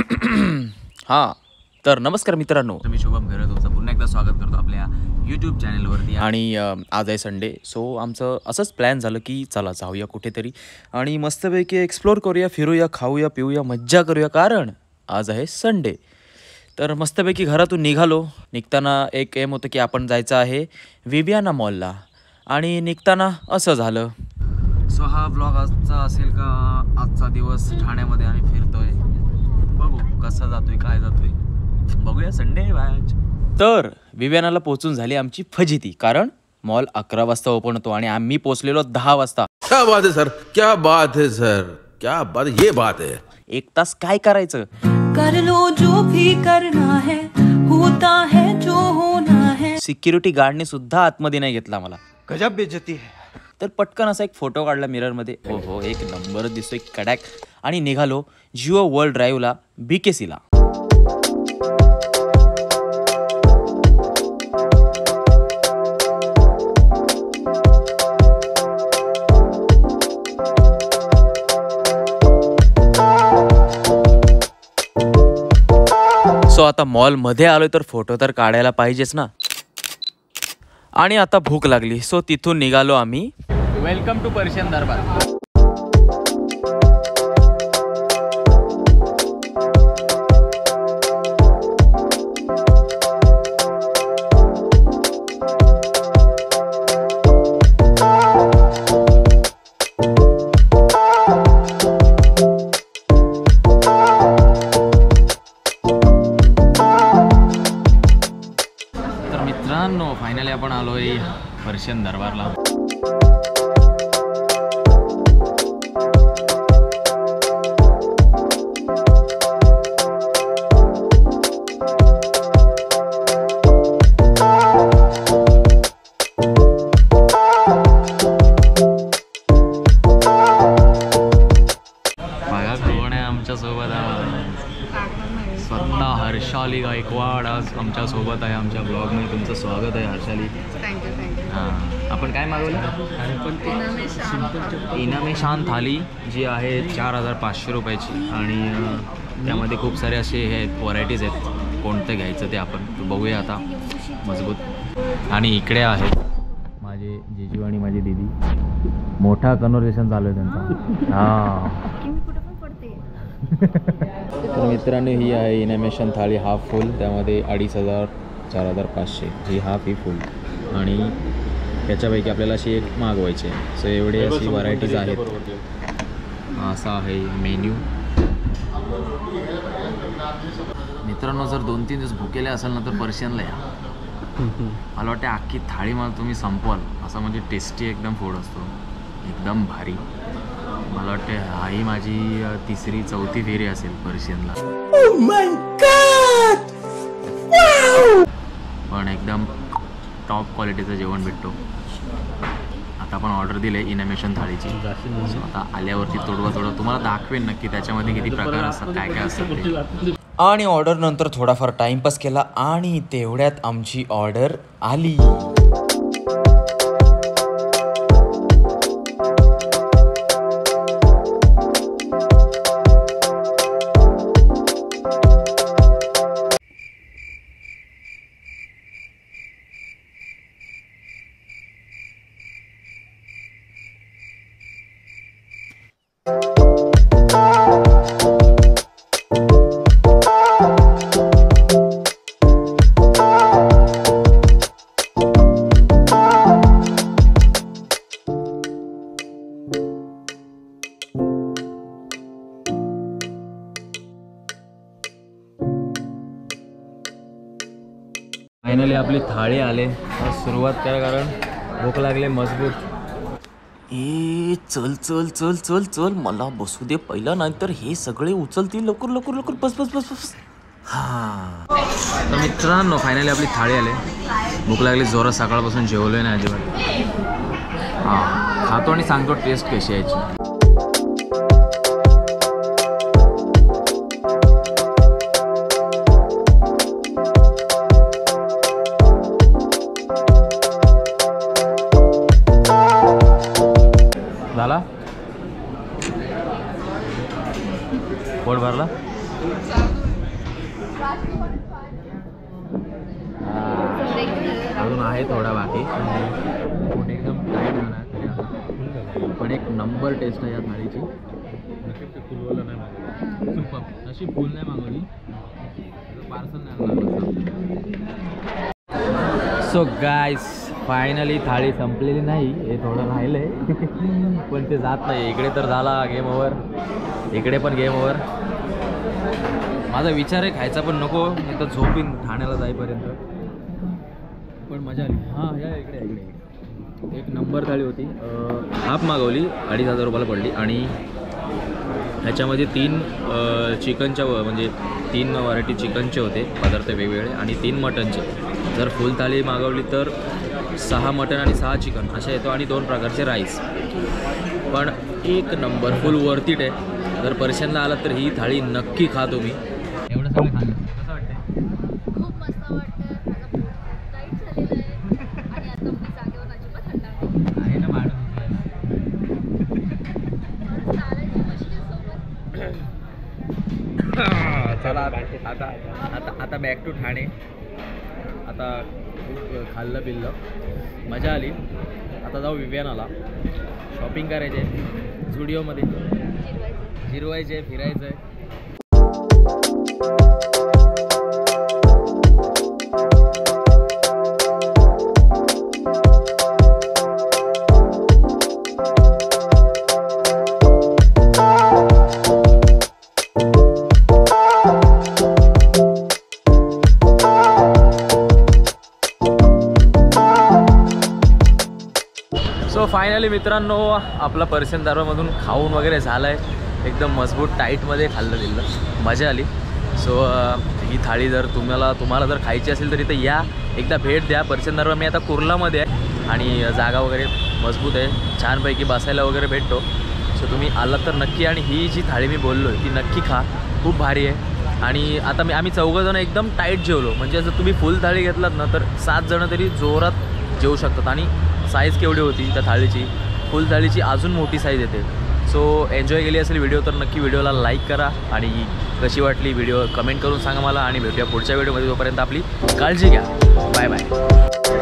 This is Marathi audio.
हां तर नमस्कार मित्रांनो. मी शुभम घर तुमचं पुन्हा एकदा स्वागत करतो आपल्या यूट्यूब चॅनलवरती आणि आज आहे संडे सो आमचं असंच प्लॅन झालं की चला जाऊया कुठेतरी आणि मस्तपैकी एक्सप्लोर करूया फिरूया खाऊया पिऊया मज्जा करूया कारण आज आहे संडे तर मस्तपैकी घरातून निघालो. निघताना एक एम होतं की आपण जायचं आहे विवियाना मॉलला आणि निघताना असं झालं. सो हा ब्लॉग आजचा असेल का? आजचा दिवस ठाण्यामध्ये आम्ही फिरतोय. कसा जातोय काय जातोय? बघूया संडे मॅच तर विवियानाला पोहोचून झाली आमची फजिती कारण मॉल अकरा वाजता ओपन होतो आणि आम्ही पोहोचलेलो दहा वाजता. क्या बात है सर क्या बात है सर क्या बात ये बात है। एक तास काय करायचं? कर लो जो भी करना है होता है जो होना है। सिक्युरिटी गार्डने सुद्धा आतमध्ये नाही घेतला मला गजब बेइज्जती है। तर पटकन असा एक फोटो काढला मिररमध्ये. हो हो एक नंबर दिसतोय कडॅक. आणि निघालो जिओ वर्ल्ड ड्राईव्हला बी के सीला सो आता मॉलमध्ये आलोय तर फोटो तर काढायला पाहिजेच ना. आणि आता भूक लागली. सो तिथून निघालो आम्ही. वेलकम टू पर्शियन दरबार आपण आलोय पर्शियन दरबारला. हर्षाली गायकवाड आज आमच्यासोबत आहे आमच्या ब्लॉगमध्ये तुमचं स्वागत आहे हर्षाली. थँक्यू थँक्यू हां. आपण काय मागवलं? इनामेशान थाली. जी आहे चार हजार पाचशे रुपयाची. आणि त्यामध्ये खूप सारे असे हे व्हरायटीज आहेत. कोणतं घ्यायचं ते आपण बघूया आता. मजबूत. आणि इकडे आहेत माझे जिजू आणि माझी दीदी. मोठा कन्व्हर्सेशन चालू आहे त्यांचा. हां. तर मित्रांनो ही आहे इनॅमेशन थाळी. हाफ फुल त्यामध्ये अडीच हजार चार हजार पाचशे. ही हाफ ही फुल आणि त्याच्यापैकी आपल्याला अशी एक मागवायची आहे. सो एवढे अशी व्हरायटीज आहेत. असा आहे मेन्यू मित्रांनो जर दोन तीन दिवस भुकेले असाल ना तर पर्शियनला या. मला वाटते अख्खी थाळी मला तुम्ही संपवाल. असा म्हणजे टेस्टी एकदम फूड असतो. एकदम भारी. मला वाटते हाही माझी तिसरी चौथी फेरी असेल पर्शियनला. पण एकदम टॉप क्वालिटीचं जेवण भेटतो. आता आपण ऑर्डर दिले इनॅमेशन थाळीची. आता आल्यावरती तोडवा तोडवा. तुम्हाला दाखवेन नक्की त्याच्यामध्ये किती प्रकार असतात काय काय असतात ते. आणि ऑर्डर नंतर थोडाफार टाइमपास केला आणि तेवढ्यात आमची ऑर्डर आली. फायनली आपली थाळी आले. सुरुवात करा कारण भूक लागले मजबूत. ए चल चल चल चल चल. मला बसू दे पहिला नाहीतर हे सगळे उचलतील लवकर लवकर लवकर. बस बस बस बस. हा. तर मित्रांनो फायनली आपली थाळी आले. भूक लागली जोरात. सकाळपासून जेवलोय ना अजिबात. हां. खातो आणि सांगतो टेस्ट कशी यायची. पोट भरला. अजून आहे थोडा बाकी. पोट एकदम टाईट आता. पण एक नंबर टेस्ट आहे या थाळीची. अशी फुल नाही मागवली. पार्सल नाही सो गायस फायनली थाळी संपलेली नाही. हे थोडं राहिलंय. पण ते जात नाही. इकडे तर झाला गेम ओव्हर इकडे पण गेम ओव्हर माझा विचार आहे खायचा पण नको नाही तर झोपीन ठाण्याला जाईपर्यंत. पण मजा आली. हां या इकडे इकडे एक नंबर थाळी होती. हाफ मागवली अडीच हजार रुपयाला पडली आणि ह्याच्यामध्ये तीन चिकनच्या व- म्हणजे तीन व्हरायटी चिकनचे होते पदार्थ वेगवेगळे आणि तीन मटनचे. जर फुल थाळी मागवली तर सहा मटन आणि सहा चिकन अशा येतो आणि दोन प्रकारचे राईस पण एक नंबर फुल वर्थीट आहे. जर पर्शियनला आलात तर ही थाळी नक्की खा तुम्ही. एवढं सगळं खाल्लं कसं वाटतं खूप मस्त वाटतं. चला आता आता आता बॅक टू ठाणे. आता खूप खाल्लं पिल्लं. मजा आली. आता जाऊ विव्यानाला. शॉपिंग करायचे झुडिओमध्ये फिरवायचं आहे फिरायचं. आहे सो फायनली मित्रांनो आपला पर्सन दारवामधून खाऊन वगैरे झालं आहे एकदम मजबूत टाईटमध्ये खाल्लं दिलं मजा आली. सो ही थाळी जर तुम्हाला तुम्हाला जर खायची असेल तर इथं या. एकदा भेट द्या. पर्शियन मी आता कुर्लामध्ये आहे आणि जागा वगैरे मजबूत आहे. छानपैकी बसायला वगैरे भेटतो. सो तुम्ही आलात तर नक्की आणि ही जी थाळी मी बोललो आहे ती नक्की खा. खूप भारी आहे. आणि आता मी आम्ही चौघंजणं एकदम टाईट जेवलो. म्हणजे जर तुम्ही फुल थाळी घेतलात ना तर सात जणं तरी जोरात जेवू शकतात. आणि साईज केवढी होती त्या थाळीची? फुल थाळीची अजून मोठी साईज येते. सो एन्जॉय केली असेल व्हिडिओ तर नक्की व्हिडिओला लाईक करा आणि कशी वाटली व्हिडिओ कमेंट करून सांगा मला आणि भेटूया पुढच्या व्हिडिओमध्ये तोपर्यंत आपली काळजी घ्या. Bye bye.